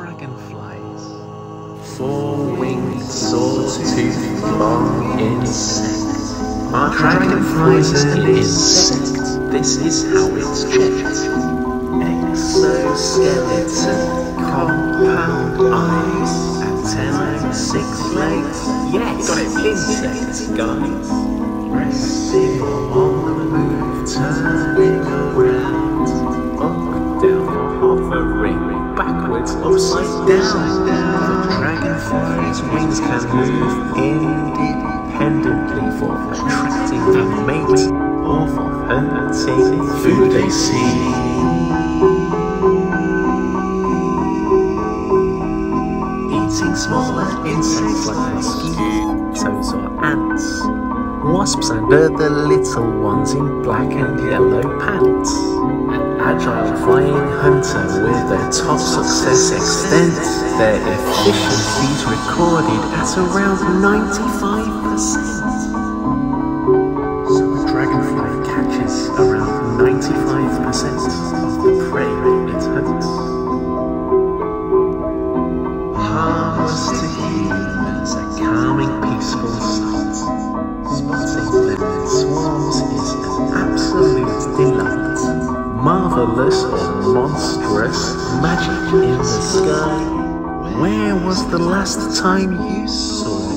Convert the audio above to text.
dragonflies. Four-winged, saw-toothed, long insect. Are dragonflies an insect? This is how it's checked. Exoskeleton, compound eyes, antennae, six legs. Yes, got it, insects, guys. Resting backwards, upside down. The dragonfly's wings can move independently for attracting a mate or for hunting food they see. Eating smaller insects like mosquitoes or ants, wasps and other little ones in black and yellow pants. Agile flying hunter with their top success extent, their efficiencies recorded at around 95%. Marvelous monstrous magic in the sky. Where was the last time you saw?